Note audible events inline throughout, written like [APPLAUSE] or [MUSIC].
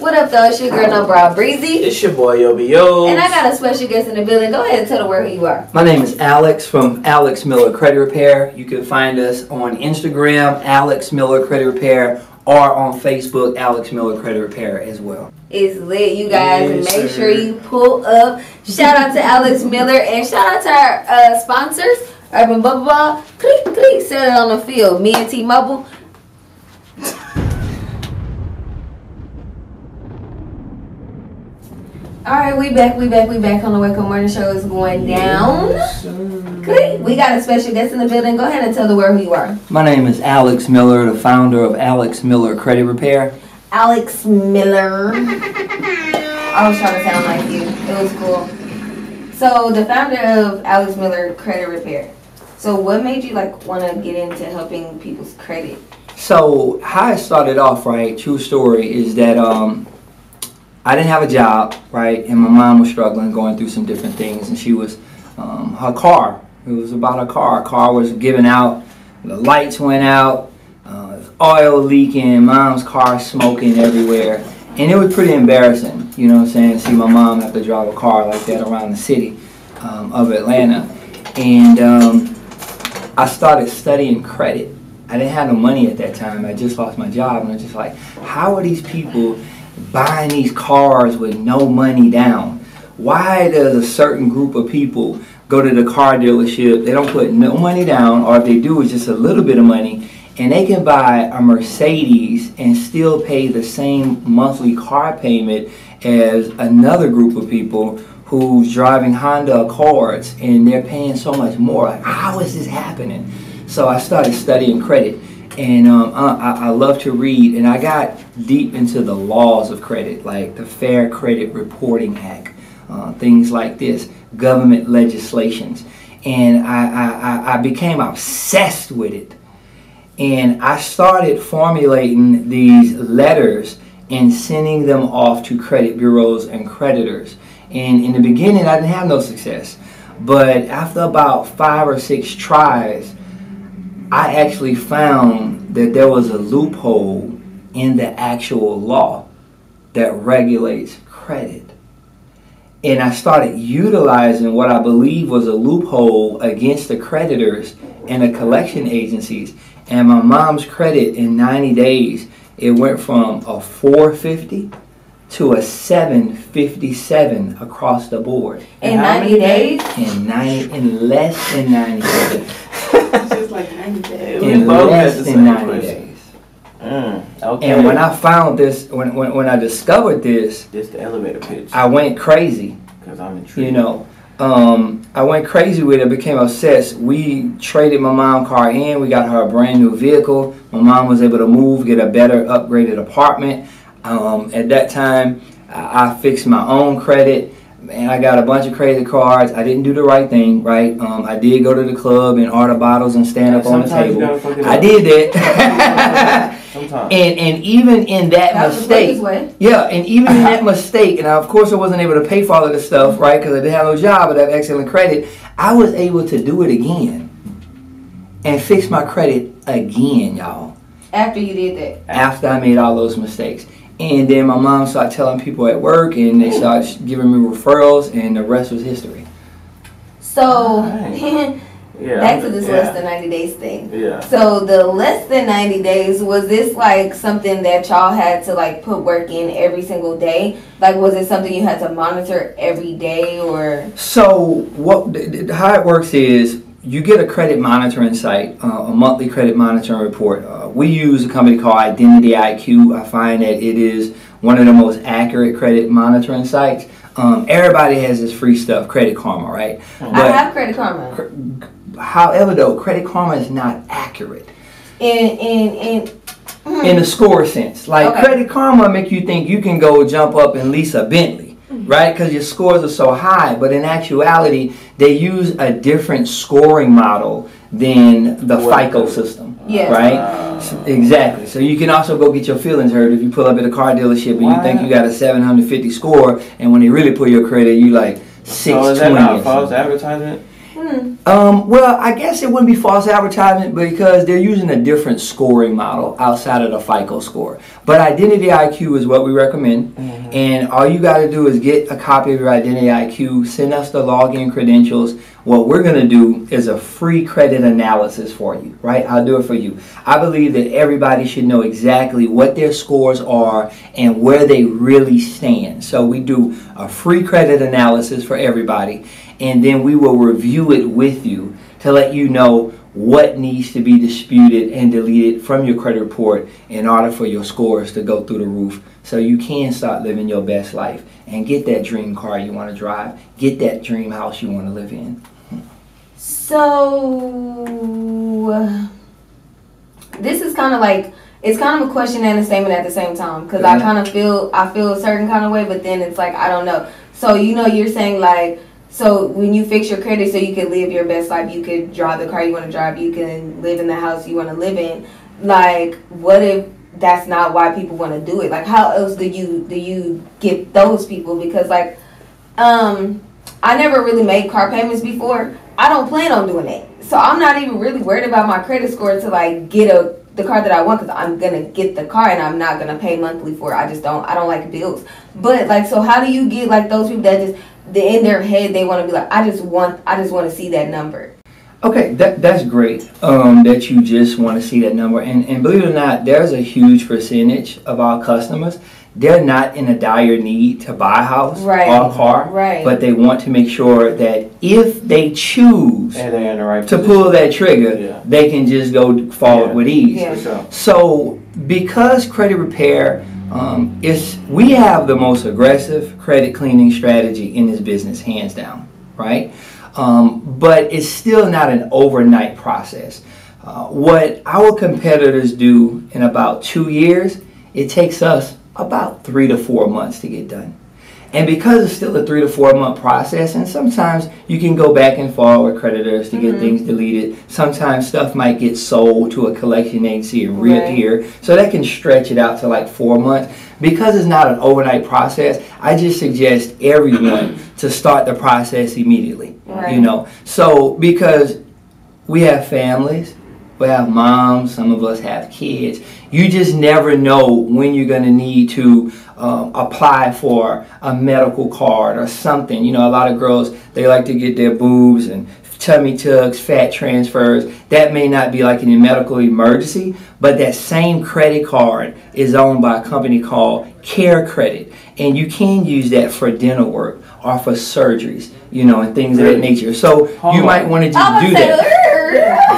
What up, though? It's your girl, No Brow Breezy. It's your boy Yo Yo. And I got a special guest in the building. Go ahead and tell the world who you are. My name is Alex from Alex Miller Credit Repair. You can find us on Instagram, Alex Miller Credit Repair, or on Facebook, Alex Miller Credit Repair as well. It's lit, you guys. Yes, make sir. sure you pull up. Shout out to Alex Miller and shout out to our uh, sponsors, Urban Bubble Ball. Click, click, set it on the field. Me and T Mobile. All right, we back, we back, we back on the Wake Up Morning Show is going down. Click. We got a special guest in the building. Go ahead and tell the world who you are. My name is Alex Miller, the founder of Alex Miller Credit Repair. Alex Miller. I was trying to sound like you. It was cool. So the founder of Alex Miller Credit Repair. So what made you like want to get into helping people's credit? So how it started off, right? True story is that um, I didn't have a job, right, and my mom was struggling, going through some different things, and she was um, her car. It was about her car. Her car was giving out. The lights went out. Uh, oil leaking. Mom's car smoking everywhere, and it was pretty embarrassing. You know what I'm saying? See my mom have to drive a car like that around the city um, of Atlanta, and um, I started studying credit. I didn't have no money at that time. I just lost my job, and I was just like, how are these people buying these cars with no money down? Why does a certain group of people go to the car dealership? They don't put no money down, or if they do, it's just a little bit of money, and they can buy a Mercedes and still pay the same monthly car payment as another group of people who's driving Honda Accords and they're paying so much more. How is this happening? So I started studying credit, and um, I, I- love to read, and I got deep into the laws of credit, like the Fair Credit Reporting Act, uh, things like this, government legislations, and I, I- I became obsessed with it. And I started formulating these letters and sending them off to credit bureaus and creditors. And in the beginning, I didn't have no success. But after about five or six tries, I actually found that there was a loophole in the actual law that regulates credit. And I started utilizing what I believe was a loophole against the creditors and the collection agencies. And my mom's credit in 90 days, it went from a 450 to a 757 across the board In And 90 many days? in 90 in less than 90 days. It's just like 90 days. We In both had less the than same 90 question. days. Mm, okay. And when I found this, when, when, when I discovered this, This the elevator pitch. I went crazy. Because I'm intrigued. You know, um, I went crazy with it, became obsessed. We traded my mom car in. We got her a brand new vehicle. My mom was able to move, get a better upgraded apartment. Um, at that time, I, I fixed my own credit. And I got a bunch of crazy cards. I didn't do the right thing, right? Um, I did go to the club and order bottles and stand up on the table. gotta fuck it I up. did that. Sometimes. and and even in that, That mistake, yeah, and even in that mistake, and of course I wasn't able to pay for all of this stuff, right? Because I didn't have no job, but I have excellent credit. I was able to do it again and fix my credit again, y'all. After you did that. After I made all those mistakes, and then my mom started telling people at work, and they started giving me referrals, and the rest was history. So, [LAUGHS] yeah. back to this yeah. less than 90 days thing. Yeah. So the less than 90 days, was this like something that y'all had to like put work in every single day? Like was it something you had to monitor every day or So what? th- th- How it works is you get a credit monitoring site, uh, a monthly credit monitoring report. Uh, we use a company called Identity IQ. I find that it is one of the most accurate credit monitoring sites. Um, everybody has this free stuff, Credit Karma, right? I have Credit Karma. However, though, Credit Karma is not accurate In in in in the score sense. Like Okay. Credit Karma make you think you can go jump up and lease a Bentley, right? Because your scores are so high. But in actuality, they use a different scoring model than the FICO system, Yeah. right? Uh, exactly. So you can also go get your feelings hurt if you pull up at a car dealership and you think you got a 750 score, and when they really pull your credit, you like 620. so is that not or false advertisement? Hmm. Um, well, I guess it wouldn't be false advertisement because they're using a different scoring model outside of the FICO score. But Identity IQ is what we recommend. And all you got to do is get a copy of your Identity IQ, send us the login credentials. What we're going to do is a free credit analysis for you, right? I'll do it for you. I believe that everybody should know exactly what their scores are and where they really stand. So we do a free credit analysis for everybody and then we will review it with you to let you know what needs to be disputed and deleted from your credit report in order for your scores to go through the roof so you can start living your best life and get that dream car you want to drive, get that dream house you want to live in. So this is kind of like it's kind of a question and a statement at the same time because I kind of feel I feel a certain kind of way, but then it's like I don't know. So you know, you're saying like so when you fix your credit so you can live your best life, you could drive the car you want to drive, you can live in the house you want to live in. Like, what if that's not why people want to do it? Like, how else do you do you get those people? Because like, um, I never really made car payments before. I don't plan on doing it, so I'm not even really worried about my credit score to like get a the car that I want because I'm gonna get the car and I'm not gonna pay monthly for it. I just don't I don't like bills. But like, so how do you get like those people that just they in their head they want to be like I just want I just want to see that number. Okay, that, that's great um, that you just want to see that number. And, and believe it or not, there's a huge percentage of our customers, they're not in a dire need to buy a house Right. or a car, Right. but they want to make sure that if they choose And they're in the right to position. pull that trigger, Yeah. they can just go forward Yeah. with ease. Yeah. So, because credit repair um, is, we have the most aggressive credit cleaning strategy in this business, hands down, right? Um, but it's still not an overnight process. Uh, what our competitors do in about two years, it takes us about three to four months to get done. And because it's still a three to four month process, and sometimes you can go back and forth with creditors to get mm-hmm. things deleted. Sometimes stuff might get sold to a collection agency and Right. reappear. So that can stretch it out to like four months. Because it's not an overnight process, I just suggest everyone [CLEARS THROAT] to start the process immediately. Right. You know, so because we have families, we have moms, some of us have kids. You just never know when you're going to need to um, apply for a medical card or something. You know, a lot of girls, they like to get their boobs and tummy tucks, fat transfers. That may not be like an medical emergency, but that same credit card is owned by a company called Care Credit. And you can use that for dental work or for surgeries, you know, and things of that nature. So you might want to just do that.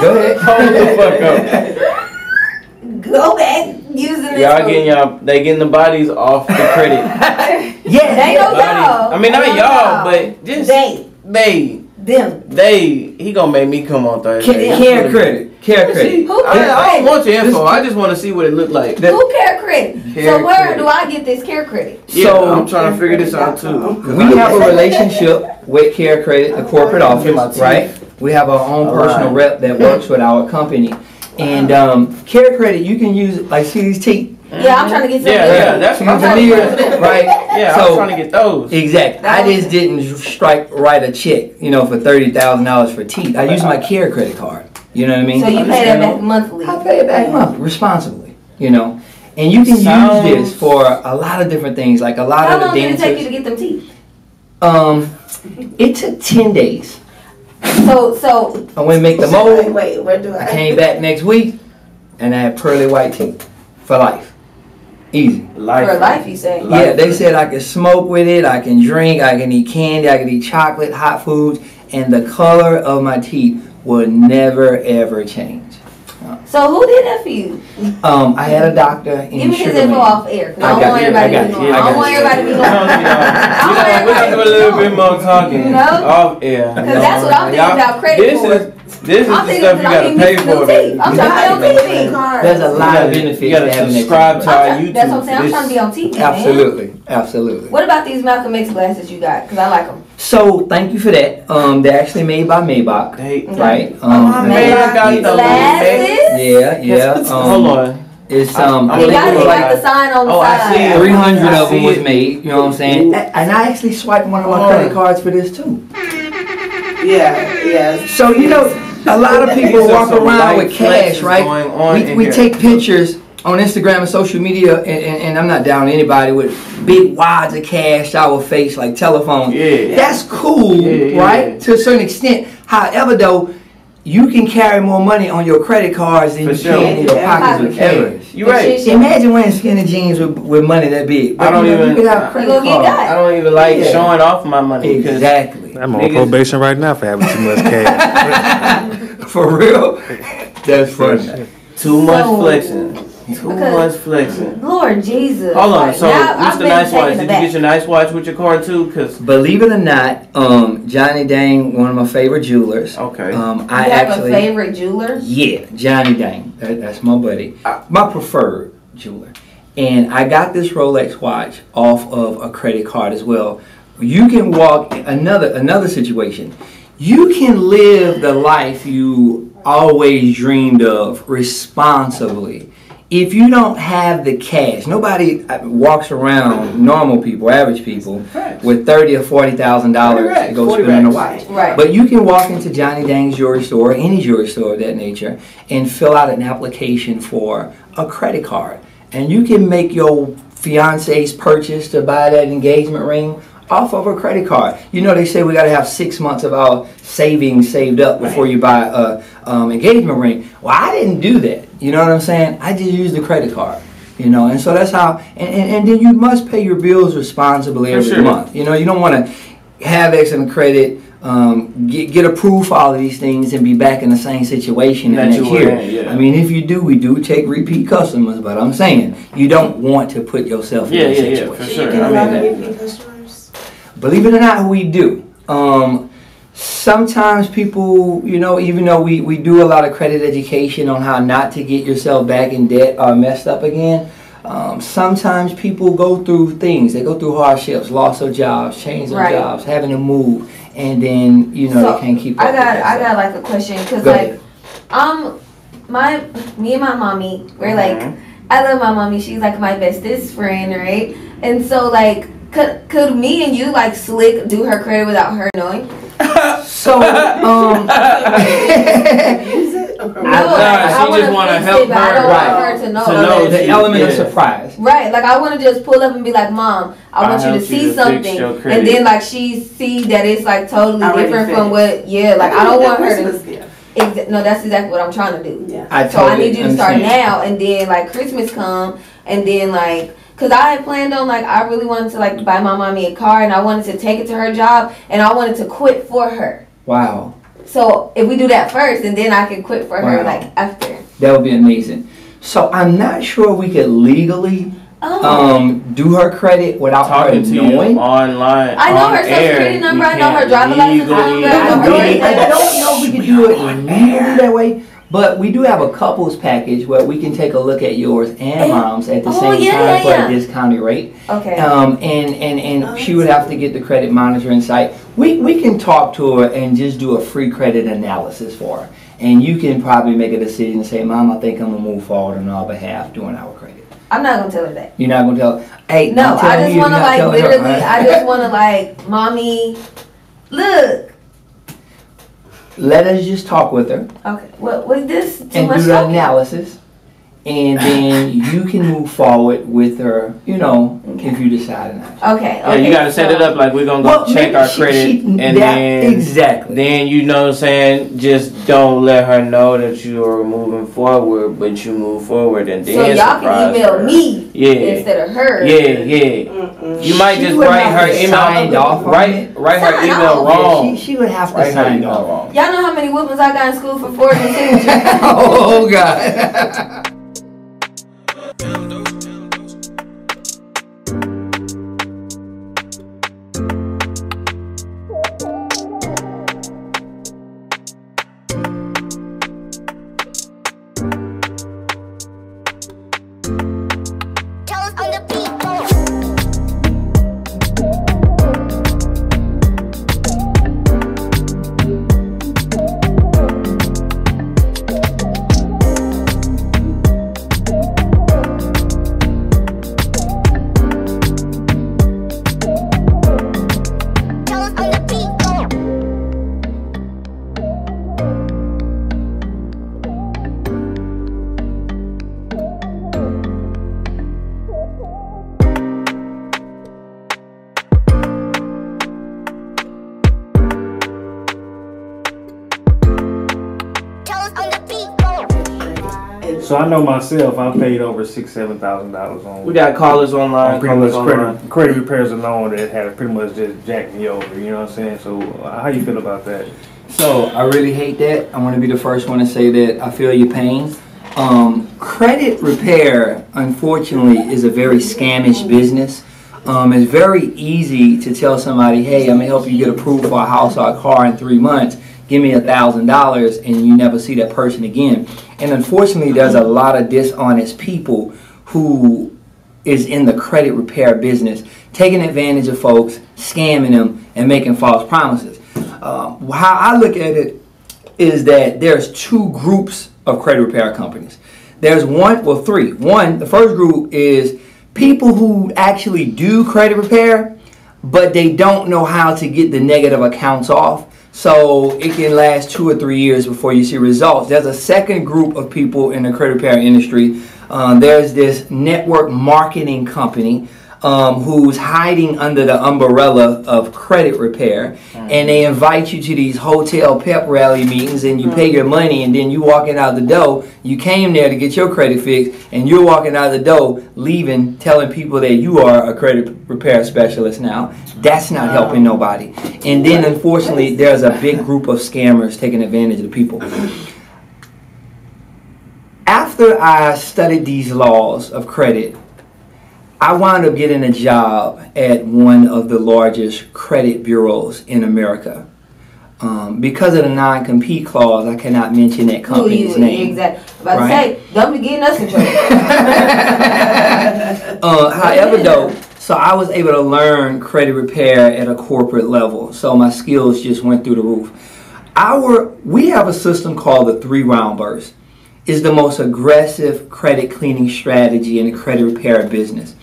Say, Go ahead. Hold the fuck up. [LAUGHS] go back using this. Y'all food. getting y'all, they getting the bodies off the credit. [LAUGHS] Yeah. They don't Bodies. y'all. I mean, not y'all, but just they, they, them. they. He gonna make me come on Thursday. Care, care credit. Care See, credit. Who I, I don't want your info. I just want to see what it looked like. That- Who care credit? Care so where credit. do I get this care credit? Yeah, So- I'm trying to figure this out too. We have a relationship with Care Credit, the corporate office, right? We have our own All personal right. rep that works with our company. And um, Care Credit, you can use, like, see these teeth? Yeah, I'm trying to get some. Yeah, yeah, that's See what I'm the trying to veneers, get. right? Yeah, I'm So- trying to get those. Exactly. I just didn't strike, write a check, you know, for $30,000 for teeth. I use my Care Credit card. You know what I mean? So you pay that back monthly. I pay it back monthly, responsibly, you know. And you can Sounds- use this for a lot of different things, like a lot How of the long did it take you to get them teeth? Um, it took 10 days. So so I went and make the wait, mold. wait, where do I came back next week, and I had pearly white teeth for life. Easy. Life. for life? You say? Life. Yeah, they said I can smoke with it, I can drink, I can eat candy, I can eat chocolate, hot foods, and the color of my teeth will never ever change. So who did that for you? Um, I had a doctor in Give me his info off air. 'cause I I don't want everybody to be [LAUGHS] knowing. I [LAUGHS] I don't want everybody to be We knowing. gonna, we gonna, we gonna do a little bit more talking You know? off air. Because that's what I'm thinking about credit this for. Is, this is I'm the stuff you gotta pay for. teeth. I'm trying to be on TV. There's a lot gotta- of benefits You gotta to having that subscribe to our YouTube. That's what I'm saying. I'm trying to be on TV, man. Absolutely, absolutely. What about these Malcolm X glasses you got? Because I like them. So thank you for that. Um, they're actually made by Maybach, They, right? Oh, Um, man, yeah, I got the Glasses? Yeah, yeah. [LAUGHS] Um, Hold on. It's um, I'm They gonna got leave it it like like- the sign on the Oh, I side. see three hundred of them see was it. made. You know what I'm saying? And I actually swiped one of my Oh. credit cards for this too. [LAUGHS] Yeah, yeah. So you know, a lot of people walk around with cash, right? We, we take pictures on Instagram and social media, and, and, and I'm not down to anybody with big wads of cash, our face like telephone. Yeah. That's cool, Yeah, yeah, right? yeah. To a certain extent. However, though, you can carry more money on your credit cards than For you sure. can in your Yeah. pockets with Hey, cash. you right. Imagine wearing skinny jeans with, with money that big. I don't you know, even- You could have credit gonna get card. I don't even like Yeah. showing off my money Exactly. I'm on Niggas- probation right now for having too much cash. [LAUGHS] For real? [LAUGHS] That's funny. too much So- flexing. Too Because- much flexing. Lord Jesus. Hold on. Like, So, now I've Mr. Nice Watch, did you get your nice watch with your card too? Cause Believe it or not, um, Johnny Dang, one of my favorite jewelers. okay. Um, I you have actually, a favorite jeweler? yeah, Johnny Dang. That, that's my buddy, I- my preferred jeweler. And I got this Rolex watch off of a credit card as well. You can walk another another situation. You can live the life you always dreamed of responsibly. If you don't have the cash, nobody uh, walks around. Normal people, average people, Facts. with thirty or forty thousand dollars to go 40 spend on a watch. Right. But you can walk into Johnny Dang's jewelry store, or any jewelry store of that nature, and fill out an application for a credit card. And you can make your fiance's purchase to buy that engagement ring off of a credit card. You know, they say we got to have six months of our savings saved up before you buy a um, engagement ring. Well, I didn't do that. You know what I'm saying? I just use the credit card. You know, and so that's how, and, and, and then you must pay your bills responsibly every sure. month. You know, you don't want to have excellent credit, um, get, get approved for all of these things, and be back in the same situation That next you were year. in, yeah. I mean, if you do, we do take repeat customers, but I'm saying you don't want to put yourself Yeah, in that yeah, yeah, situation. for You sure. get I a lot of mean, repeat customers. Believe it or not, we do. Um, sometimes people, you know, even though we, we do a lot of credit education on how not to get yourself back in debt or messed up again, um, sometimes people go through things. They go through hardships, loss of jobs, change of Right. jobs, having to move, and then, you know, So, they can't keep up I got I got like a question because like ahead. um my me and my mommy we're Mhm. like I love my mommy she's like my bestest friend right and so like could could me and you like slick do her credit without her knowing So, um, Use it? Okay. no I- like, she wanna just wanna help it, but I her. don't Right. want her to know, To like- know the she- element of surprise. Right, like I want to just pull up and be like, "Mom, I I want you to helped you see something," and then like she see that it's like totally Already different from what. Yeah, like I don't want her to. gift. Exa- no, that's exactly what I'm trying to do. Yeah. I So I need you to start understand. now, and then like Christmas come, and then like, cause I had planned on like I really wanted to like buy my mommy a car, and I wanted to take it to her job, and I wanted to quit for her. Wow, So if we do that first, and then I can quit for her like after. that would be amazing. So I'm not sure we could legally Oh, um, do her credit without talking her to knowing. you online. I know on her social air, security number, I know her can't driver's license number, I I don't, everything. I don't know if we can do it legally that way, but we do have a couples package where we can take a look at yours and mom's at the Oh, same yeah, time for yeah. a discounted rate. Okay. Um, and and, and Oh, she would have to get the credit monitoring site. We, we can talk to her and just do a free credit analysis for her. And you can probably make a decision and say, Mom, I think I'm going to move forward on our behalf doing our credit. I'm not gonna tell her that. You're not going to tell Hey, No, I just want to like telling her, literally. I just want to [LAUGHS] like, mommy, look. Let us just talk with her. Okay, what was this too and much do the talking? analysis, and then you can move forward with her. You know, if you decide not. to. Okay, Yeah, okay. you gotta set it up like we're gonna go Well, check maybe our she- credit, she- and that- then exactly. then you know what I'm saying. Just don't let her know that you are moving forward, but you move forward, and then So y'all can surprise email her. me Yeah, instead of her. yeah, yeah. Mm-mm. You might She just would write have her to email. sign off on write write her Sign email off. Yeah, wrong. she, she would have to Write her sign email off. wrong. Y'all know how many whoopings I got in school for forging [LAUGHS] signatures? oh God. [LAUGHS] know myself, I paid over six, seven thousand dollars on. We got callers online. on pretty Callers much online. credit, credit repairs alone that had pretty much just jacked me over. You know what I'm saying? So uh, how you feel about that? So I really hate that. I want to be the first one to say that I feel your pain. Um, credit repair, unfortunately, is a very scamish business. Um, it's very easy to tell somebody, "Hey, I'm gonna help you get approved for a house or a car in three months. Give me a thousand dollars," and you never see that person again. And unfortunately, there's a lot of dishonest people who is in the credit repair business, taking advantage of folks, scamming them, and making false promises. Um, how I look at it is that there's two groups of credit repair companies. There's one, well, three. One, the first group is people who actually do credit repair, but they don't know how to get the negative accounts off. So it can last two or three years before you see results. There's a second group of people in the credit repair industry. Um, there's this network marketing company um, who's hiding under the umbrella of credit repair, and they invite you to these hotel pep rally meetings, and you pay your money, and then you walking out the door. You came there to get your credit fixed, and you're walking out the door, leaving, telling people that you are a credit repair specialist now. That's not helping nobody. And then, unfortunately, there's a big group of scammers taking advantage of the people. After I studied these laws of credit, I wound up getting a job at one of the largest credit bureaus in America. Um, because of the non-compete clause, I cannot mention that company's name. exactly? About Right. to say, don't be getting us in trouble. [LAUGHS] Uh, however, though, so I was able to learn credit repair at a corporate level. So my skills just went through the roof. Our we have a system called the three round burst. Is the most aggressive credit cleaning strategy in the credit repair business.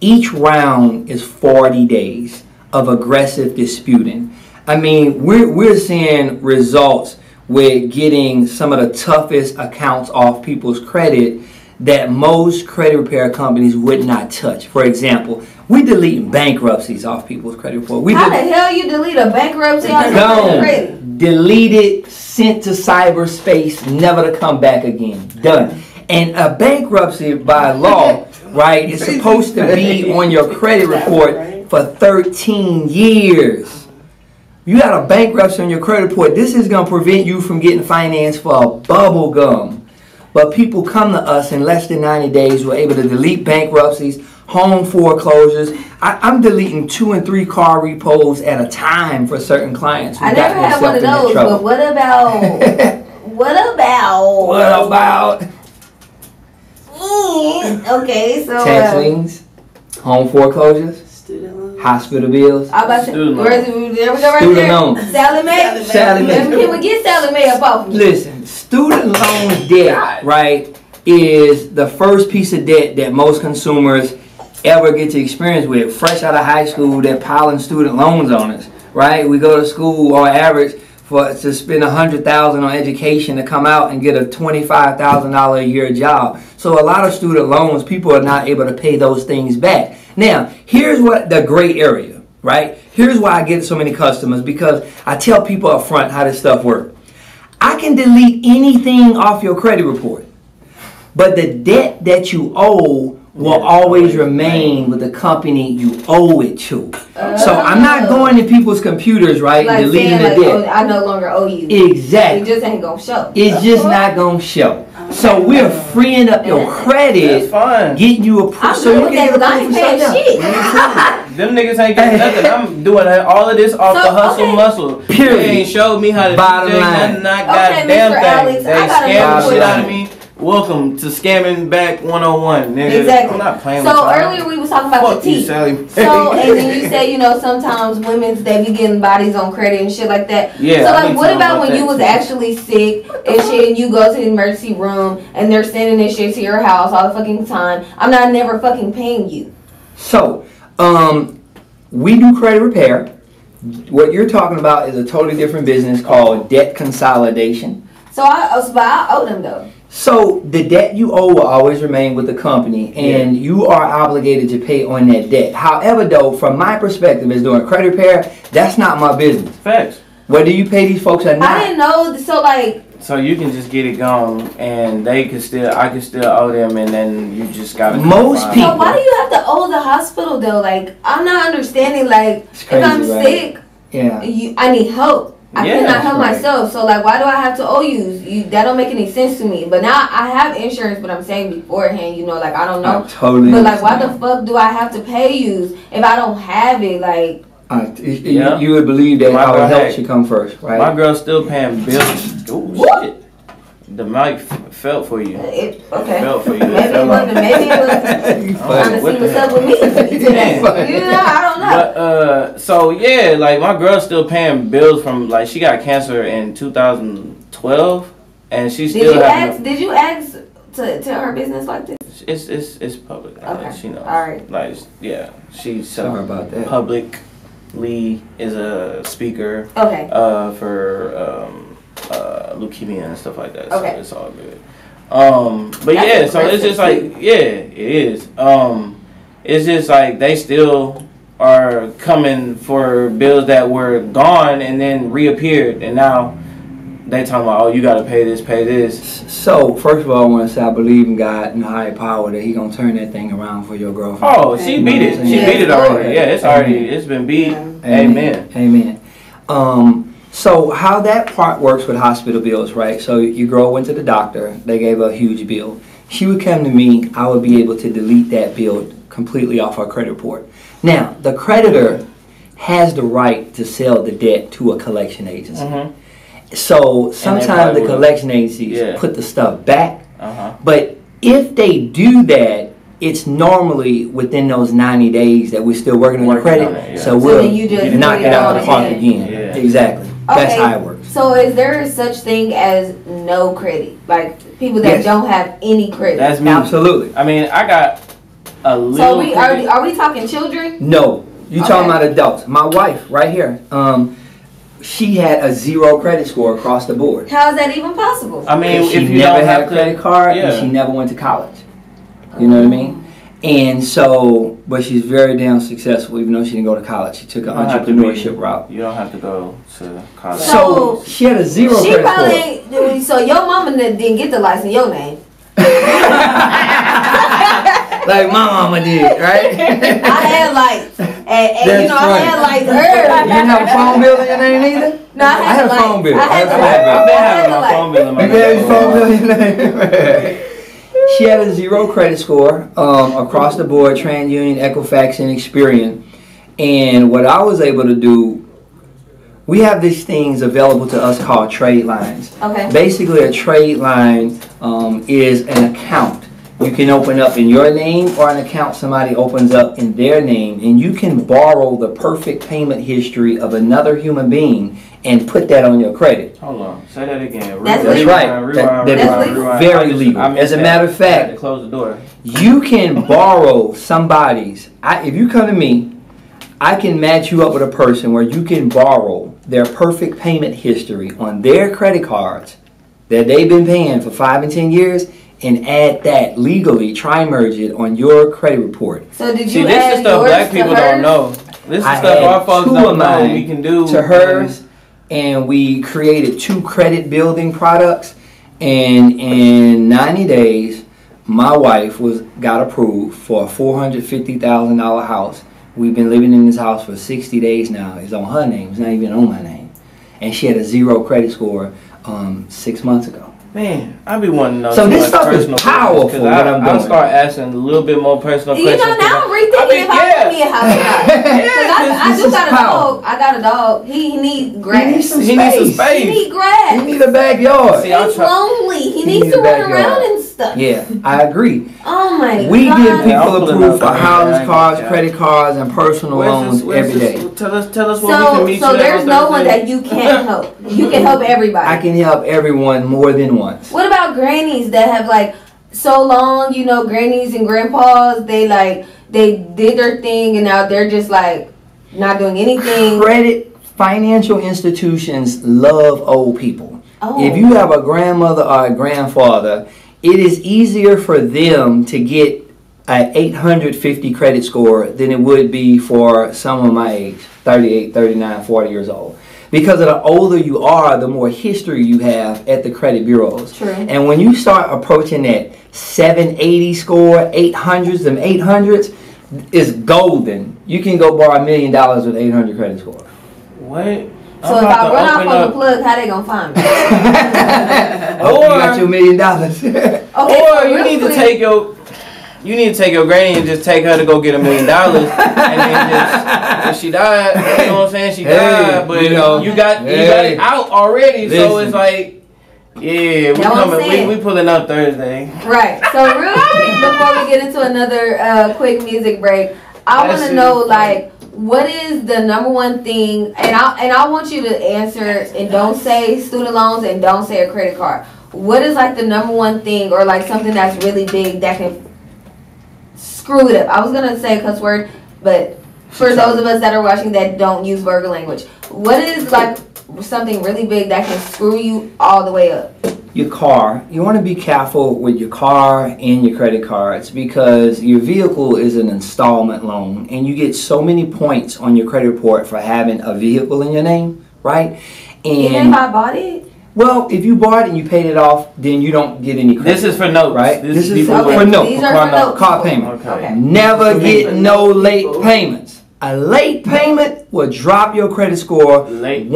Each round is 40 days of aggressive disputing. I mean, we're, we're seeing results with getting some of the toughest accounts off people's credit that most credit repair companies would not touch. For example, we delete bankruptcies off people's credit report. We How del- the hell you delete a bankruptcy on Gone. credit? Deleted, sent to cyberspace, never to come back again. Done. And a bankruptcy by law, [LAUGHS] right, It's supposed to be on your credit report for 13 years. You got a bankruptcy on your credit report. This is going to prevent you from getting financed for a bubble gum. But people come to us in less than 90 days. We're able to delete bankruptcies, home foreclosures. I, I'm deleting two and three car repos at a time for certain clients. who I got never had one of those, but [LAUGHS] what about what about What about okay, so tax uh, liens, home foreclosures, Student loans. hospital bills? I about to Student where's the, there we go right Student there. loans. Sallie Mae. Sallie Can, Mae. can we get Sallie Mae up off? me? Listen, student loan debt, right, is the first piece of debt that most consumers ever get to experience with. Fresh out of high school, they're piling student loans on us, right? We go to school on average for to spend a hundred thousand on education to come out and get a twenty-five thousand dollar a year job. So a lot of student loans, people are not able to pay those things back. Now, here's what the gray area, right? Here's why I get so many customers because I tell people up front how this stuff works. I can delete anything off your credit report, but the debt that you owe will always remain with the company you owe it to. Oh. So I'm not going to people's computers, right, Like and deleting saying the like, oh, debt. I no longer owe you. Exactly. It just ain't gonna show. It's just not gonna show. So we're freeing up your That's credit, fine. getting you I'm approved, so good you with can that get 'cause I approved ain't paying shit. [LAUGHS] Them niggas ain't getting [LAUGHS] nothing. I'm doing all of this off the hustle okay. muscle. Period. They ain't showed me how to Bottom DJ line. nothing, not Okay, goddamn Mr. thing. Alex, they I got scam another the shit out of me. Welcome to scamming back 101, nigga. Exactly. I'm not playing with So earlier we was talking about Fuck the you. Sallie. So [LAUGHS] and then you say you know sometimes women's they be getting bodies on credit and shit like that. Yeah, So like what about about when you was too. actually sick and shit and you go to the emergency room and they're sending this shit to your house all the fucking time. I'm not never fucking paying you. So, um, we do credit repair. What you're talking about is a totally different business called debt consolidation. So I but I owe them though. So the debt you owe will always remain with the company, and you are obligated to pay on that debt. However, though, from my perspective as doing credit repair, that's not my business. Facts. Whether you pay these folks or not. I didn't know so like so you can just get it gone, and they can still, I can still owe them, and then you just gotta. Most people- So why do you have to owe the hospital though? Like I'm not understanding. Like It's if I'm right? sick, Yeah. you, I need help. I Yeah, cannot help right. myself. So like, why do I have to owe you? You that don't make any sense to me. But now I have insurance. But I'm saying beforehand, you know, like I don't know. I totally. But like, why the fuck do I have to pay you if I don't have it? Like, Uh, y- y- Yeah. you would believe that My our girl health had- should come first, right? My girl's still paying bills. Oh shit! The mic f- felt for you. it, okay. Felt for you. Maybe it fell wasn't. off. Maybe it was trying to what see what's up with me today. [LAUGHS] You know, I don't know. [LAUGHS] But uh, so yeah, like my girl's still paying bills from like she got cancer in 2012, and she still. Did still you have. ask? Did you ask to tell her business like this? It's it's it's public. knowledge, Okay. She knows. All right. Like yeah, she's Sorry about that. publicly is a speaker Okay. uh, for um, leukemia and stuff like that. Okay. So it's all good. Um, but That's yeah, so it's just like yeah, it is. Um, it's just like they still are coming for bills that were gone and then reappeared, and now they talking about oh you got to pay this, pay this. So, first of all, I want to say I believe in God and high power that He gonna turn that thing around for your girlfriend. Oh, she beat it. She Yeah. beat it already. Yeah, it's already it's been beat. Amen. Amen. Amen. Um, so how that part works with hospital bills, right? So your girl went to the doctor. They gave her a huge bill. She would come to me. I would be able to delete that bill completely off her credit report. Now, the creditor has the right to sell the debt to a collection agency. Mhm. So sometimes the collection agencies Yeah. put the stuff back Uh huh. But if they do that, it's normally within those 90 days that we're still working on the credit. on it, yeah. So So we'll then you just knock it it out of the park again. again. Yeah. Exactly. That's Okay. how it works. So is there such thing as no credit? Like people that Yes. don't have any credit? That's me. Absolutely. I mean, I got a little. so we are, credit. are we talking children? No. You Okay. talking about adults. My wife, right here, um, she had a zero credit score across the board. How is that even possible? I mean, she if you never don't had have a credit to, card yeah. and she never went to college. You know what I mean? And so, but she's very damn successful, even though she didn't go to college. She took an You to entrepreneurship route. You don't have to go to college. So- So she had a zero she probably score. ain't. So your mama didn't didn't get the license your name. [LAUGHS] like my mama did, right? I had like, and, and you That's know I had like lights you didn't have a phone bill in your name either? No, I had, I had a the phone bill. I had the I lights. had I've been I had having the my lights. phone bill in my You had a name. phone bill in your name. [LAUGHS] She had a zero credit score um, across the board, TransUnion, Equifax, and Experian. And what I was able to do, we have these things available to us called trade lines. Okay. Basically, a trade line um, is an account. You can open up in your name or an account somebody opens up in their name, and you can borrow the perfect payment history of another human being and put that on your credit. Hold on. Say that again. That's That's legal. right. Rewind, That- rewind, that is rewind, rewind. very I just- legal. I missed As a that. matter of I had fact- to close the door. You can borrow somebody's. I, if you come to me, I can match you up with a person where you can borrow their perfect payment history on their credit cards that they've been paying for five and ten years, and add that legally, tri-merge it on your credit report. So did See, you this add is stuff yours black to people hers? don't know. This is I stuff add our folks two don't know mine we can do. to hers, and we created two credit building products. And in 90 days, my wife was got approved for a $450,000 house. We've been living in this house for 60 days now. It's on her name. It's not even on my name. And she had a zero credit score um, six months ago. Man, I be wanting to know So this stuff is personal powerful, questions, 'cause what I, I'm I'll start asking a little bit more personal You questions. know, 'cause now I'm rethinking I mean, if I want me a house or. [LAUGHS] [LAUGHS] Yeah, I, I this do is got a power. dog. I got a dog. He, he needs grass. He needs some He needs some space. space. He need grass. You need a backyard. See, He's try- lonely. He, He needs needs to run around and stuff. Yeah, I agree. [LAUGHS] Oh my We god. We give people pulling approved for the- house cards, credit cards, and personal Where's loans this- every this- day. Tell us, tell us where we can So, meet so you. at there's no one that you can't [LAUGHS] help. You can help everybody. I can help everyone more than once. What about grannies that have like so long, you know, grannies and grandpas, they like they did their thing and now they're just like not doing anything. Credit financial institutions love old people. Oh. If you have a grandmother or a grandfather, it is easier for them to get a 850 credit score than it would be for someone my age, 38, 39, 40 years old. Because of the older you are, the more history you have at the credit bureaus. True. And when you start approaching that 780 score, 800s, and 800s, is golden. You can go borrow a million dollars with 800 credit score. What? So if I run off on the plug, how they gonna find me? [LAUGHS] or you got your million dollars. [LAUGHS] Okay, or so you real need to quick- take your you need to take your granny and just take her to go get a million dollars [LAUGHS] and then just if she died, you know what I'm saying? She Hey, died, but you know, you got you got it out already, so it's like yeah, we Know what coming we, we pulling up Thursday. Right. So real quick before we get into another uh, quick music break, I want to know like what is the number one thing, and I and I want you to answer and don't say student loans and don't say a credit card. What is like the number one thing or like something that's really big that can screw it up? I was gonna say a cuss word, but for those of us that are watching that don't use vulgar language, what is like something really big that can screw you all the way up? Your car, you want to be careful with your car and your credit cards because your vehicle is an installment loan and you get so many points on your credit report for having a vehicle in your name, right? Even And if I bought it. well, if you bought it and you paid it off, then you don't get any credit. This is for notes. Right. This, This is is people Okay, for with- note, these for are for note, notes. car payment. Okay. Okay. Never For get no late payments. A late payment will drop your credit score Late.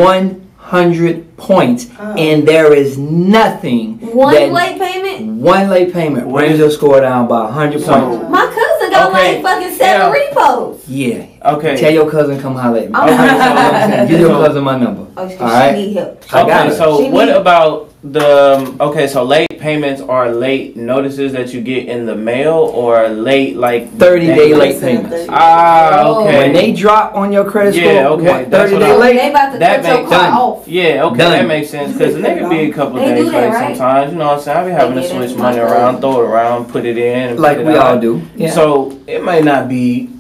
100 points, Oh. and there is nothing One that late payment? one late payment What brings your score down by 100 So- points. My cousin got Okay, like fucking seven yeah. repos. Yeah. Okay. Tell your cousin come holler at me. I'm Okay, so- [LAUGHS] Give your cousin my number. Oh, she, All right. she need help. I got okay, so She what need- about the um, okay? So late payments are late notices that you get in the mail, or late like 30 day late payments. Ah, Oh. okay. When they drop on your credit Yeah, score, okay, what, 30 day late. they about to That cut your makes car sense. off. Yeah, okay, Done. that makes sense because they could be a couple They days do late right? sometimes. You know what I'm saying? I be having They to switch money around, throw it around, put it in, and Like put we it all do. Yeah. So it might not be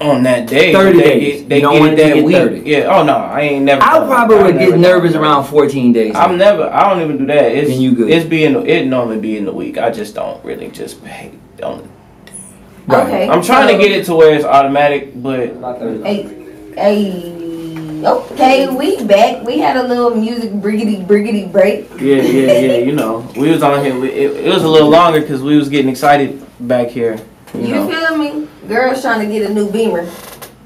on that day. 30 they days. Get, they You don't get want it it to that get week. 30. Yeah. Oh no, I ain't never. I probably would never get nervous around 14 days. I'm never. I don't even do that. It's Then you good. It's being. It normally be in the week. I just don't really just pay. Don't. Right. Okay. I'm trying so- to get it to where it's automatic, but Hey, hey, okay, we back. We had a little music briggity briggity break. yeah, yeah, yeah. You [LAUGHS] know, we was on here. It, it was a little longer because we was getting excited back here. You You know, feel me? Girls trying to get a new Beamer.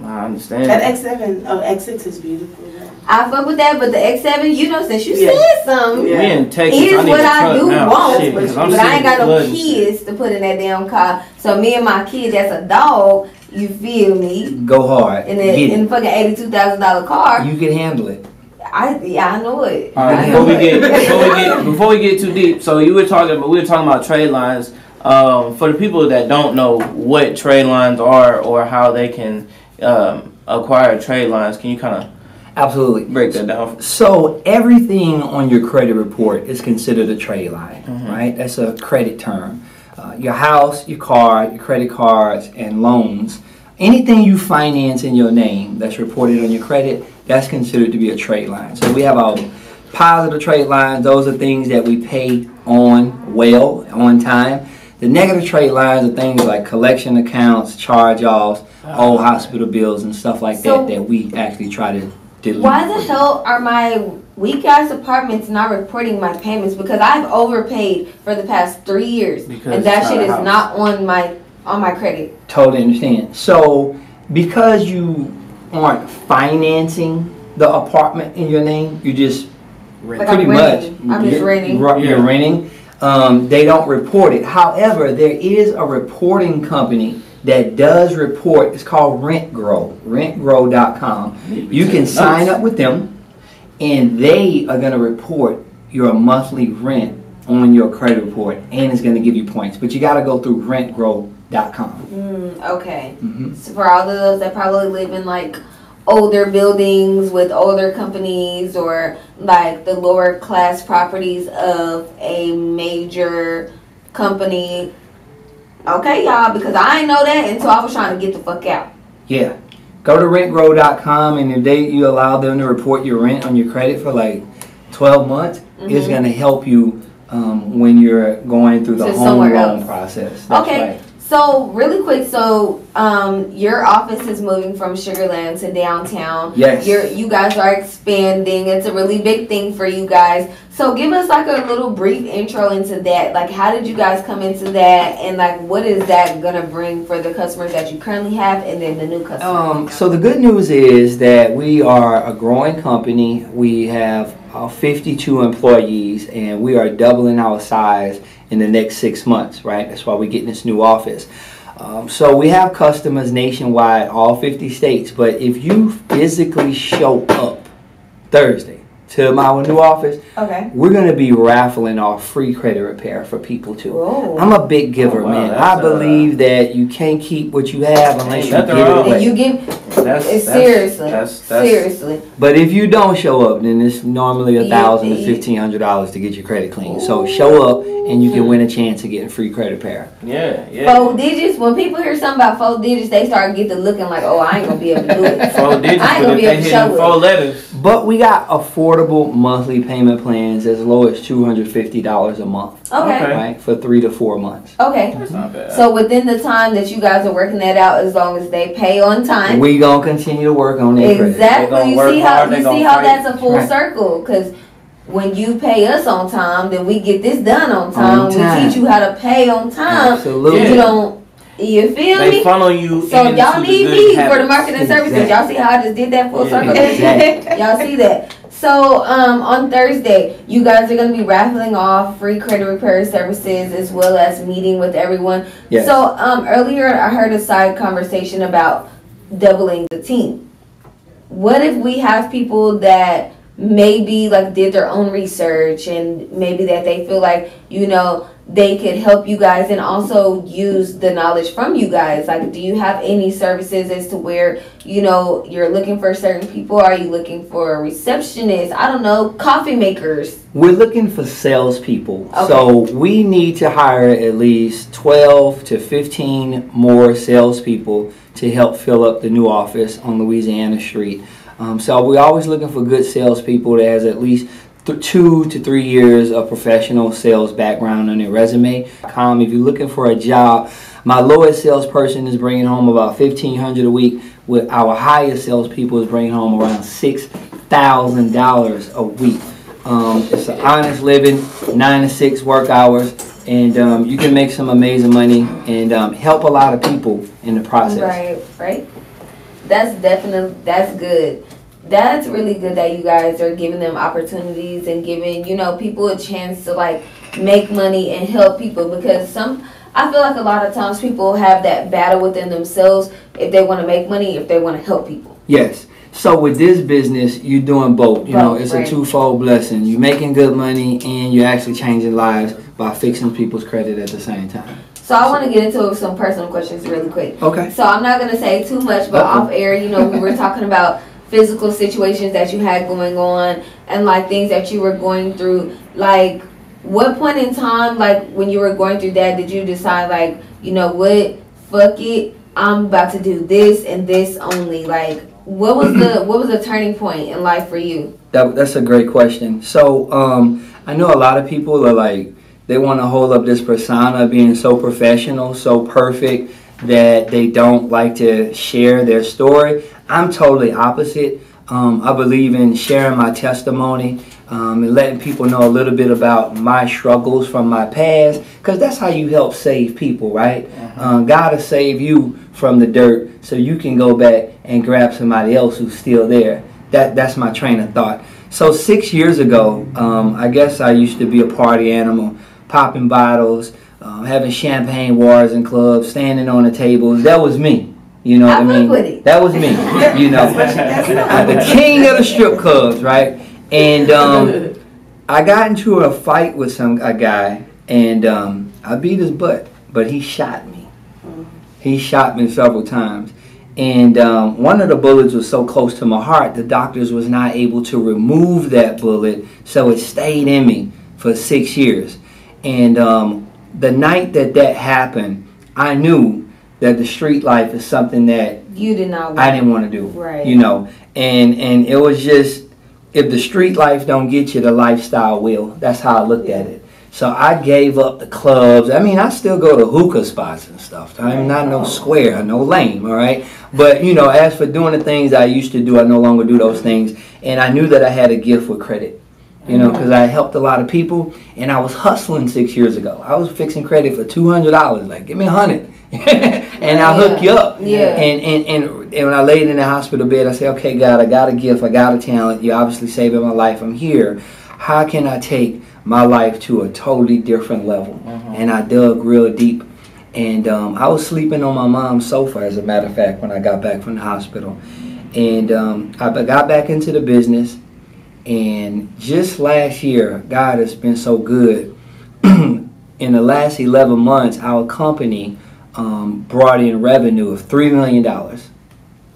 I understand. That X7, oh, X6 is beautiful. I fuck with that, but the X7, you know, since you Yeah. said something, We Yeah. in Texas. Here's I what a I truck do now. want, Shit, 'cause I'm but I ain't got no flooding shit. kids to put in that damn car. So me and my kid, that's a dog. You feel me? Go hard. In Get a in a fucking eighty-two thousand dollar car. You can handle it. I yeah, I know it. All right, before we get before we get [LAUGHS] before we get too deep, so you were talking about we were talking about trade lines. Um, for the people that don't know what trade lines are or how they can um, acquire trade lines, can you kind of Absolutely. break that down? So everything on your credit report is considered a trade line, Mhm. right? That's a credit term. Uh, your house, your car, your credit cards, and loans. Anything you finance in your name that's reported on your credit, that's considered to be a trade line. So we have our positive trade lines. Those are things that we pay on well, on time. The negative trade lines are things like collection accounts, charge-offs, ah. old hospital bills, and stuff like So- that that we actually try to delete. Why the hell are my weak ass apartments not reporting my payments? Because I've overpaid for the past three years, Because and that shit is house. not on my on my credit. Totally understand. So, because you aren't financing the apartment in your name, you just Like pretty I'm much renting. I'm just you're- renting. You're Yeah. renting. Um, they don't report it. However, there is a reporting company that does report. It's called RentGrow. RentGrow.com. You can sign up with them, and they are going to report your monthly rent on your credit report, and it's going to give you points. But you got to go through RentGrow.com. Mm, okay. Mhm. So for all of those that probably live in like older buildings with older companies or like the lower class properties of a major company. Okay, y'all, because I ain't know that until I was trying to get the fuck out. Yeah. Go to rentgrow.com and if they you allow them to report your rent on your credit for like 12 months, it's Mhm. going to help you um, when you're going through the To home loan else. process. That's Okay. right. So really quick, so um, your office is moving from Sugarland to downtown. Yes. You're, you guys are expanding. It's a really big thing for you guys. So give us like a little brief intro into that. Like, how did you guys come into that, and like, what is that gonna bring for the customers that you currently have, and then the new customers? Um, so the good news is that we are a growing company. We have uh, 52 employees, and we are doubling our size in the next six months. Right, that's why we get getting this new office. Um, so we have customers nationwide, all 50 states. But if you physically show up Thursday to my new office, okay. we're gonna be raffling off free credit repair for people too. Whoa. I'm a big giver, Oh, wow, man. that's, I uh, believe that you can't keep what you have unless you give it away. you give That's, that's seriously, That's, that's, seriously. But if you don't show up, then it's normally a thousand to fifteen hundred dollars to get your credit clean. So show up, and you can win a chance of getting free credit repair. Yeah, yeah. Four digits. When people hear something about four digits, they start get to looking like, oh, I ain't gonna be able to do it. Four digits, I ain't gonna be able to show them it. four letters, But we got affordable monthly payment plans as low as two hundred fifty dollars a month, Okay. Okay. right, for three to four months. Okay. that's not bad. So within the time that you guys are working that out, as long as they pay on time. We gonna continue to work on it. Exactly. You see how hard, you see how that's a full Right. circle because when you pay us on time, then we get this done on time. On time. We teach you how to pay on time. Absolutely. You don't. You feel they me? funnel you So y'all need good me for the habits. marketing services. Y'all see how I just did that full Yeah. circle? Exactly. [LAUGHS] Y'all see that? So um, on Thursday, you guys are gonna be raffling off free credit repair services as well as meeting with everyone. Yes. So um, earlier, I heard a side conversation about doubling the team. What if we have people that maybe like did their own research and maybe that they feel like you know they could help you guys and also use the knowledge from you guys like do you have any services as to where you know you're looking for certain people are you looking for a receptionist i don't know coffee makers We're looking for salespeople. Okay. So we need to hire at least 12 to 15 more salespeople to help fill up the new office on Louisiana Street. Um, so we're always looking for good salespeople that has at least th- two to three years of professional sales background on their resume. Um, if you're looking for a job, my lowest salesperson is bringing home about 1500 a week. With our highest salespeople is bringing home around six thousand dollars a week. Um, it's an honest living, nine to six work hours, and um, you can make some amazing money and um, help a lot of people in the process. Right, right. That's definitely that's good. That's really good that you guys are giving them opportunities and giving you know people a chance to like make money and help people because some I feel like a lot of times people have that battle within themselves if they want to make money if they want to help people. Yes. So with this business, you're doing both. You know, it's right. a twofold blessing. You're making good money and you're actually changing lives by fixing people's credit at the same time. So I want to get into some personal questions really quick. Okay. So I'm not gonna say too much, but Okay. off air, you know, we were talking about physical situations that you had going on and like things that you were going through. Like, what point in time, like when you were going through that, did you decide like, you know what, fuck it, I'm about to do this and this only? Like, what was the what was the turning point in life for you? That, that's a great question. So um, I know a lot of people are like they want to hold up this persona of being so professional, so perfect that they don't like to share their story. I'm totally opposite. Um, I believe in sharing my testimony um, and letting people know a little bit about my struggles from my past, because that's how you help save people, right? Um, God will save you from the dirt, so you can go back and grab somebody else who's still there. That that's my train of thought. So six years ago, um, I guess I used to be a party animal, popping bottles, um, having champagne wars in clubs, standing on the tables. That was me. You know I what I mean? That was me. You know, [LAUGHS] I'm the king of the strip clubs, right? And um, I got into a fight with some a guy, and um, I beat his butt, but he shot me. He shot me several times. And um, one of the bullets was so close to my heart, the doctors was not able to remove that bullet, so it stayed in me for six years. And um, the night that that happened, I knew that the street life is something that You did not. Want I didn't want to do. Right. You know, and and it was just if the street life don't get you, the lifestyle will. That's how I looked at it. So I gave up the clubs. I mean, I still go to hookah spots and stuff. I'm not no oh. square, no lame, all right? But, you know, as for doing the things I used to do, I no longer do those things. And I knew that I had a gift with credit, you know, because I helped a lot of people and I was hustling six years ago. I was fixing credit for $200. Like, give me a 100 [LAUGHS] and I'll hook you up. Yeah. And, and, and, and when I laid in the hospital bed, I said, okay, God, I got a gift, I got a talent. You obviously saving my life. I'm here. How can I take my life to a totally different level? And I dug real deep. And um, I was sleeping on my mom's sofa, as a matter of fact, when I got back from the hospital. And um, I got back into the business. And just last year, God has been so good. [CLEARS THROAT] in the last 11 months, our company um, brought in revenue of $3 million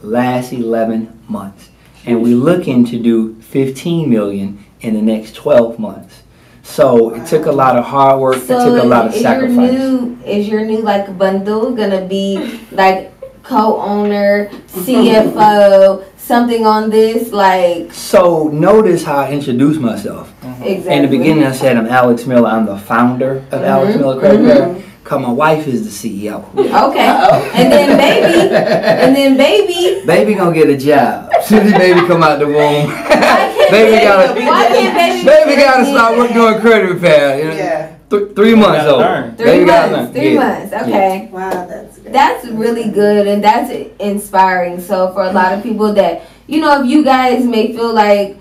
last 11 months. And we're looking to do 15 million in the next 12 months. So it took a lot of hard work, it took a lot of is your new is your new like bundle gonna be like co-owner, [LAUGHS] CFO, something on this like So notice how I introduced myself. exactly In the beginning, I said I'm Alex Miller. I'm the founder of Alex Mhm, Miller Credit Bureau. Cause my wife is the CEO. [LAUGHS] Okay, and then baby, and then baby. Baby gonna get a job. [LAUGHS] Soon as baby come out the womb, [LAUGHS] baby baby- gotta why can't baby? baby gotta start working doing credit repair. You know? Yeah. Th- three months gotta old. Three Baby months. Three Yeah. months. Okay. Wow, that's great. That's really good and that's inspiring. So for a lot of people that you know, if you guys may feel like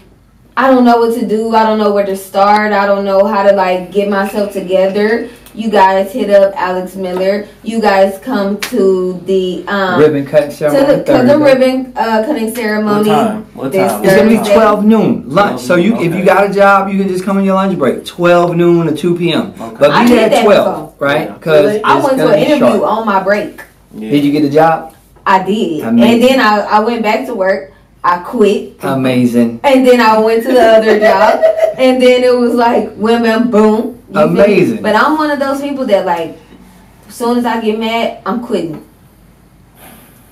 I don't know what to do, I don't know where to start, I don't know how to like get myself together. You guys hit up Alex Miller. You guys come to the um Ribbon cutting to ceremony. the, to the Thursday. ribbon uh, cutting What ceremony. time? What time? It's gonna be 12 noon lunch. So you, if you got a job, you can just come on your lunch break. 12 noon to 2 p.m. Okay. But I be did there at that 12, right? Because Really? I went to an interview on my break. Yeah. Did you get a job? I did. Amazing. And then I, I went back to work. I quit. Amazing. And then I went to the other job. [LAUGHS] And then it was like women boom. You? Amazing. But I'm one of those people that like as soon as I get mad, I'm quitting.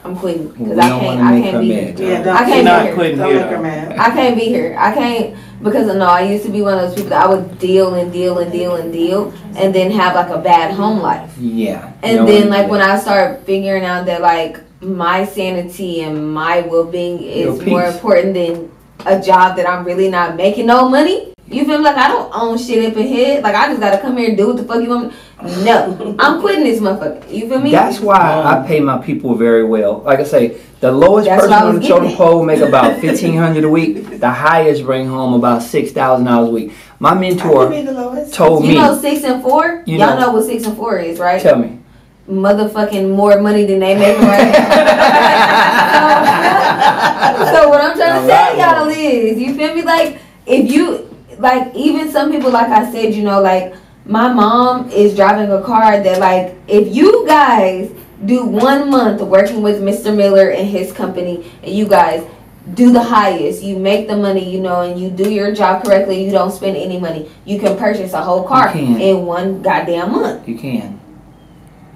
I'm quitting. Because I can't I can't be mad. here. Yeah, I don't, can't be not here. don't make her mad. I can't be here. I can't because no, I used to be one of those people that I would deal and deal and deal and deal and then have like a bad home life. Yeah. And don't then like when. I start figuring out that like my sanity and my well being is more important than a job that I'm really not making no money. You feel me? Like I don't own shit up in here. Like I just gotta come here and do what the fuck you want me. No, [LAUGHS] I'm quitting this motherfucker. You feel me? That's why I um, pay my people very well. Like I say, the lowest That's person what on the totem getting pole make about [LAUGHS] fifteen hundred a week. The highest bring home about six thousand dollars a week. My mentor the told you me, You know six and four. You Y'all know- know what six and four is, right? tell me. Motherfucking more money than they make right [LAUGHS] now. so what I'm trying to A tell y'all more. is, you feel me? Like if you like, even some people, like I said, you know, like my mom is driving a car that, like, if you guys do one month working with Mr. Miller and his company, and you guys do the highest, you make the money, you know, and you do your job correctly, you don't spend any money, you can purchase a whole car in one goddamn month. You can.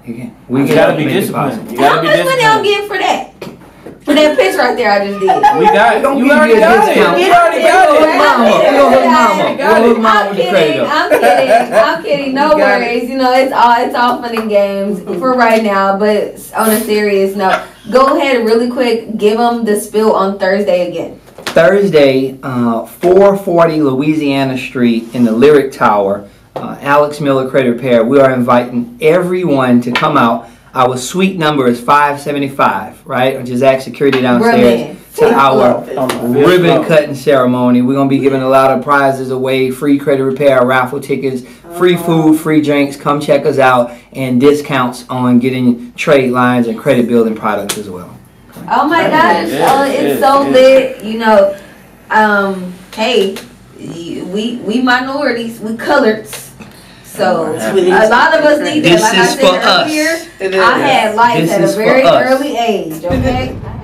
You can. You can gotta be disciplined. You How gotta be much money I'm getting for that? For that pitch right there I just did. We got Don't you already got it. You already got it. mama up. We'll hook mama up. Got We'll hook mama I'm with the credit kidding. I'm kidding. I'm kidding. No [LAUGHS] You got it. worries. You know, it's all it's all fun and games for right now. But on a serious note, go ahead really quick. Give them the spill on Thursday again. Thursday, uh, 440 Louisiana Street in the Lyric Tower, uh, Alex Miller Credit Repair. We are inviting everyone to come out. Our suite number is 575, right? Which is at security downstairs to our On the fifth ribbon floor. cutting ceremony. We're gonna be giving a lot of prizes away, free credit repair, raffle tickets, free food, free drinks. Come check us out, and discounts on getting trade lines and credit building products as well. Oh my gosh! Yeah, oh, it's yeah, so yeah. lit. You know, um, hey, we we minorities, we coloreds. So a lot of us need that. This Like I said earlier, I had life This at a very early age. Okay. [LAUGHS]